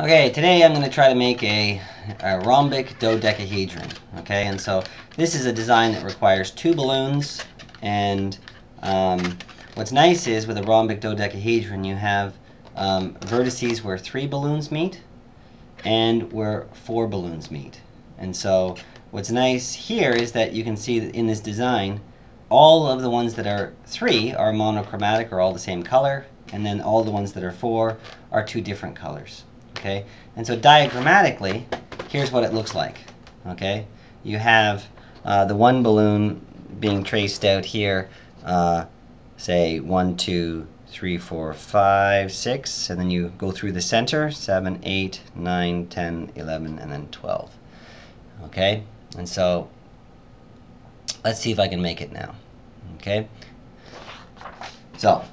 Okay, today I'm going to try to make a, a, rhombic dodecahedron. Okay, and so this is a design that requires two balloons, and um, what's nice is with a rhombic dodecahedron you have um, vertices where three balloons meet and where four balloons meet. And so what's nice here is that you can see that in this design all of the ones that are three are monochromatic or all the same color, and then all the ones that are four are two different colors okay? And so diagrammatically, here's what it looks like, okay? You have uh, the one balloon being traced out here, uh, say one, two, three, four, five, six, and then you go through the center, seven, eight, nine, ten, eleven, and then 12, okay? And so let's see if I can make it now, okay? So,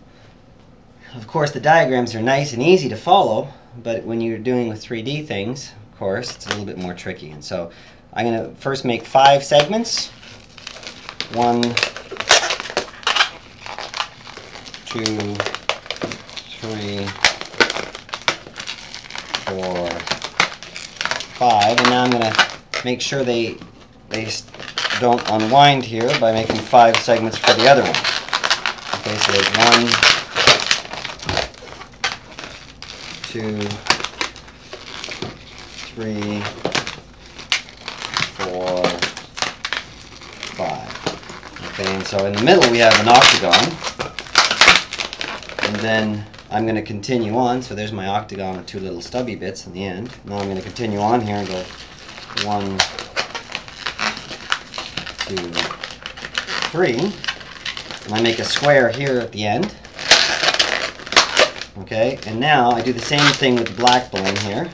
of course, the diagrams are nice and easy to follow, but when you're doing with 3D things, of course, it's a little bit more tricky. And so I'm going to first make five segments. One, two, three, four, five. And now I'm going to make sure they, they don't unwind here by making five segments for the other one. Okay, so there's one, two, three, four, five. Okay, and so in the middle we have an octagon. And then I'm going to continue on. So there's my octagon with two little stubby bits in the end. Now I'm going to continue on here and go one, two, three. And I make a square here at the end. Okay, and now I do the same thing with the black balloon here.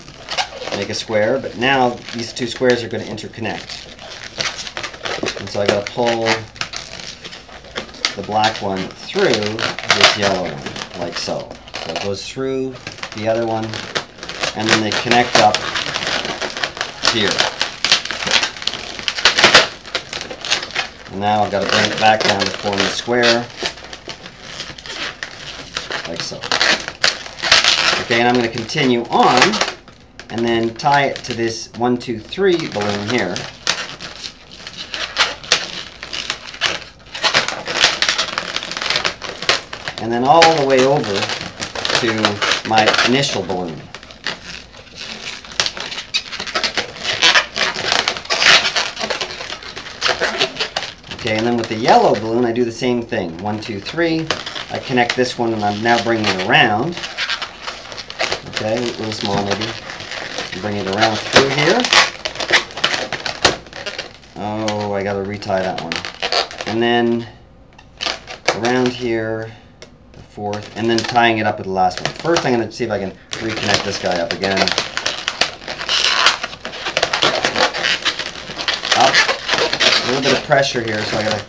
Make a square, but now these two squares are going to interconnect. And so I got to pull the black one through this yellow one, like so. So it goes through the other one, and then they connect up here. And now I've got to bring it back down to form the square, like so. Okay, and I'm going to continue on and then tie it to this one, two, three balloon here. And then all the way over to my initial balloon. Okay, and then with the yellow balloon, I do the same thing. One, two, three. I connect this one, and I'm now bringing it around. Okay, little small maybe. Bring it around through here. Oh, I gotta retie that one. And then around here, the fourth, and then tying it up with the last one. First I'm gonna see if I can reconnect this guy up again. Up. A little bit of pressure here, so I gotta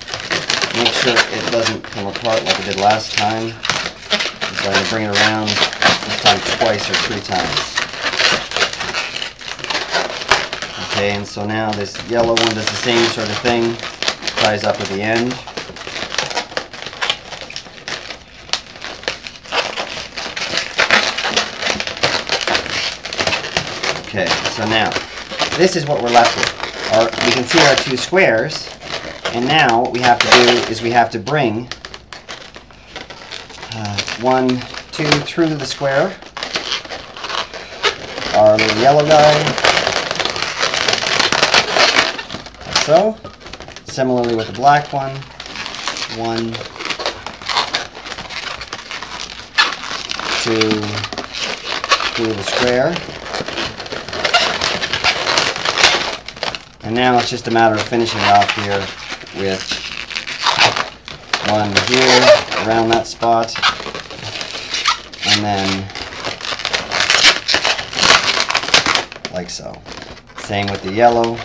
make sure it doesn't come apart like it did last time. So I'm gonna bring it around this time twice or three times. Okay, and so now this yellow one does the same sort of thing, ties up at the end. Okay, so now, this is what we're left with. Our, we can see our two squares, and now what we have to do is we have to bring uh, one, two through the square. Our little yellow guy. Like so. Similarly with the black one. One, two, through the square. And now it's just a matter of finishing it off here with one here around that spot and then like so. Same with the yellow.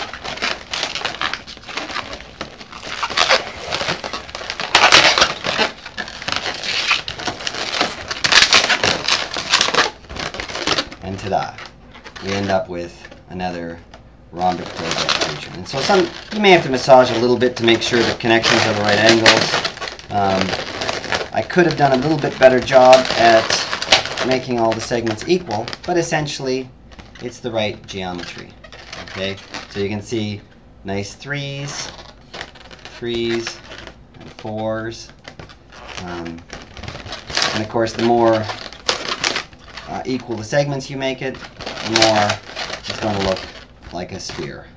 And ta-da! We end up with another rhombic project And so some you may have to massage a little bit to make sure the connections are the right angles. Um, I could have done a little bit better job at making all the segments equal, but essentially it's the right geometry. Okay, so you can see nice threes, threes, and fours. Um, and of course, the more uh, equal the segments you make it, the more it's going to look like a sphere.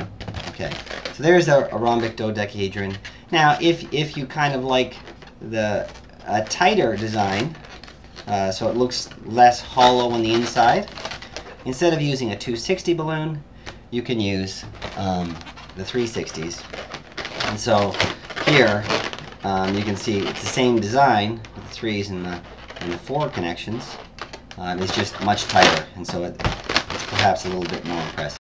Okay, so there's a, a rhombic dodecahedron. Now, if, if you kind of like the a tighter design, uh, so it looks less hollow on the inside, instead of using a 260 balloon, you can use um, the 360s. And so here, um, you can see it's the same design with the threes and the, and the four connections. Um, it's just much tighter, and so it, it's perhaps a little bit more impressive.